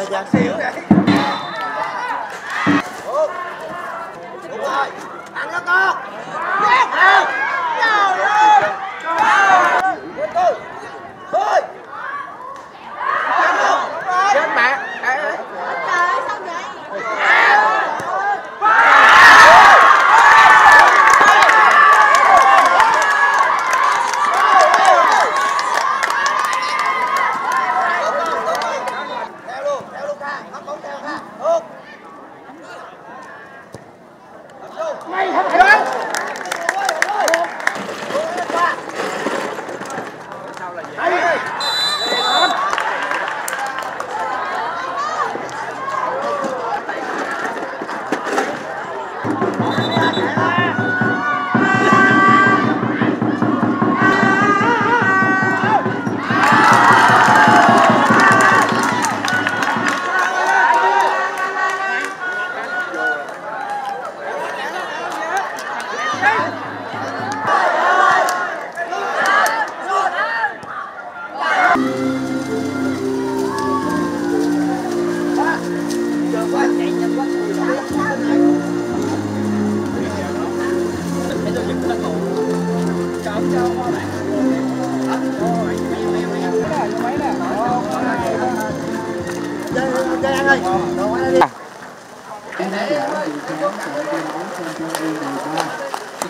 thời gian xíu. Đúng rồi, ăn nó con Giết Trời ơi. Trời ơi.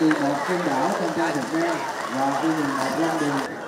Từ một trên đảo sân trai Việt Nam và U11 Lam Đường.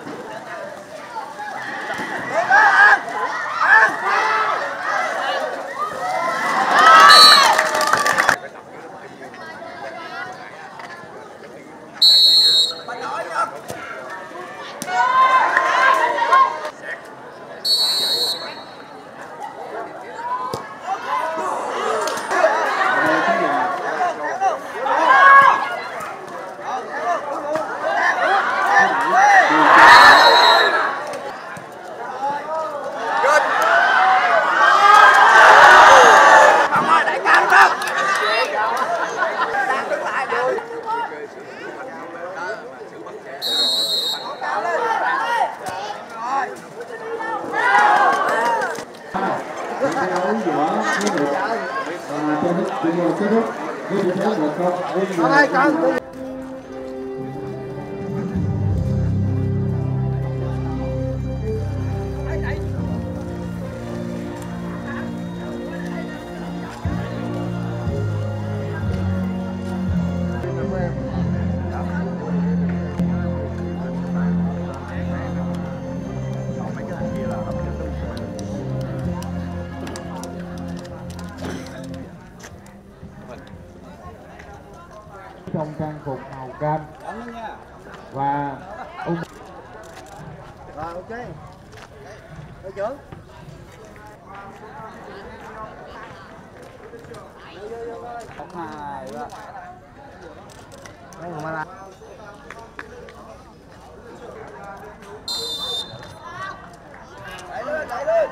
Và Tô phục màu cam và ung Rồi ok. Đội trưởng. Không hài quá. Đây mà là Đẩy lên, đẩy lên.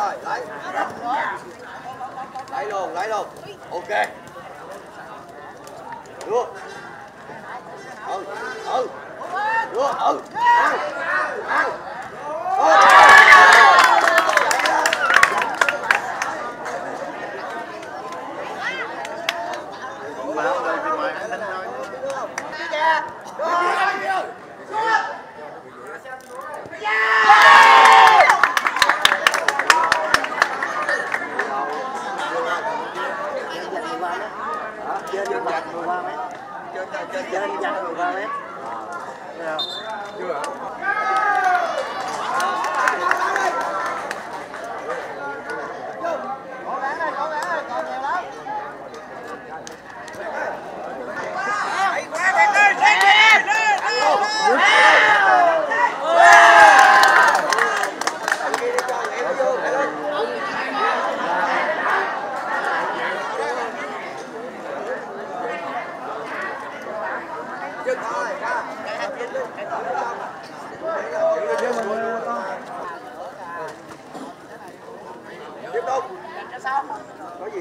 Rồi, lấy. Lấy luôn, lấy luôn. Ok. Được. Ừ, ừ. Được, ừ. Ừ. Ừ. ừ.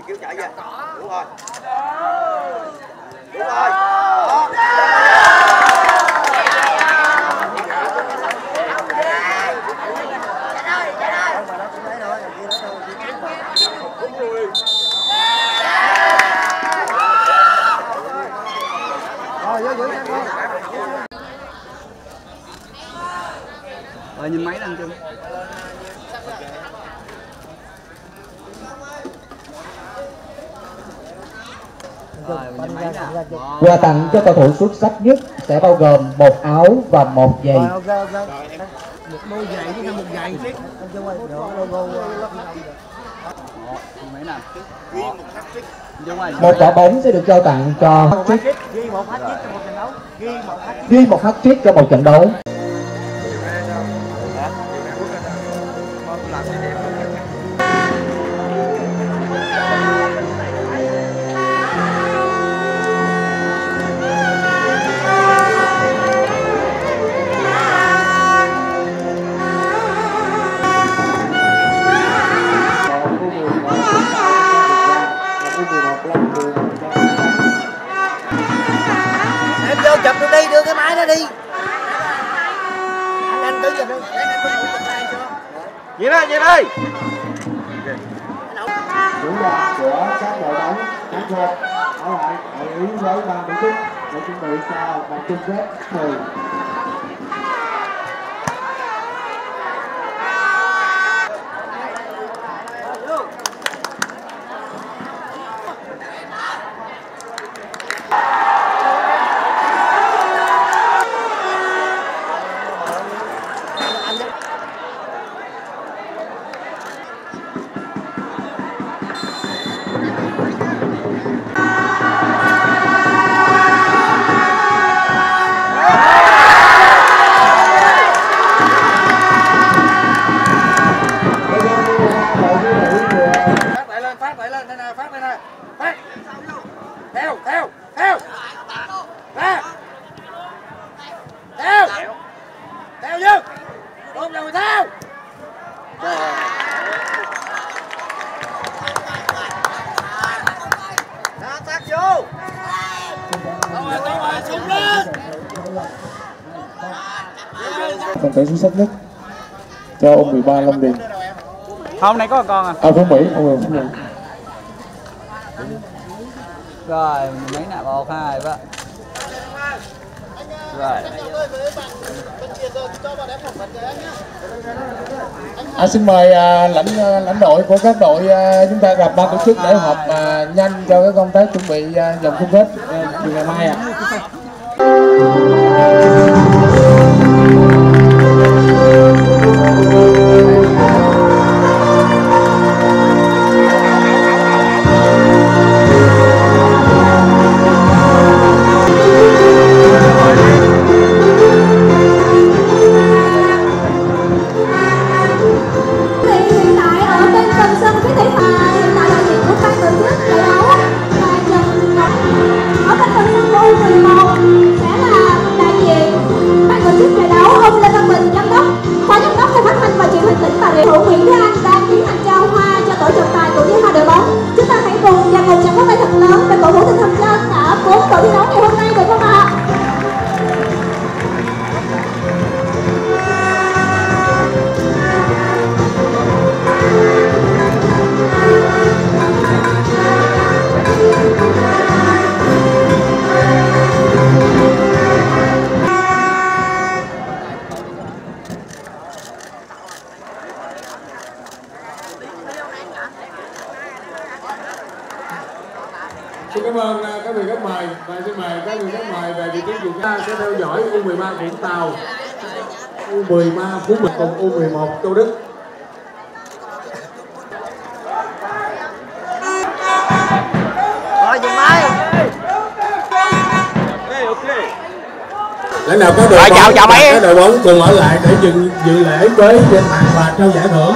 kiểu chạy về. Đúng rồi. Đúng rồi. Đó. Rồi nhìn máy đang chung Quà tặng cho cầu thủ xuất sắc nhất sẽ bao gồm một áo và một giày. Rồi. Một đôi giày với một giày. Cho. Một quả bóng sẽ được trao tặng cho hat-trick. Ghi một hat trick trong một trận đấu. Ghi một hat-trick cho một trận đấu. Bóng thắng ở lại hãy ý với ban tổ chức để chuẩn bị cho vòng chung kết 10 Theo, theo, theo. Ra. Theo. Theo chứ. Ôm rồi theo. Ra tác vô. Phần thưởng xuất sắc nhất cho ông 13 Long Điền Hôm nay có con à. à Phú Mỹ ông 13 Phú Mỹ Rồi, máy nè, một, hai, ba. Rồi. à, xin mời à, lãnh à, lãnh đội của các đội à, chúng ta gặp ban tổ chức để họp à, nhanh cho cái công tác chuẩn bị à, vòng chung kết à, chiều ngày mai ạ Thì vị khách mời về vị trí dự ta sẽ theo dõi U13 Vũng Tàu. U13 Phú Mỹ cùng U11 Châu Đức. Rồi dừng máy. lãnh đạo các đội bóng chào- chào mấy đội bóng cùng ở lại để dự dự lễ với danh tặng và trao giải thưởng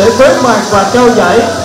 lễ bế mạc và trao giải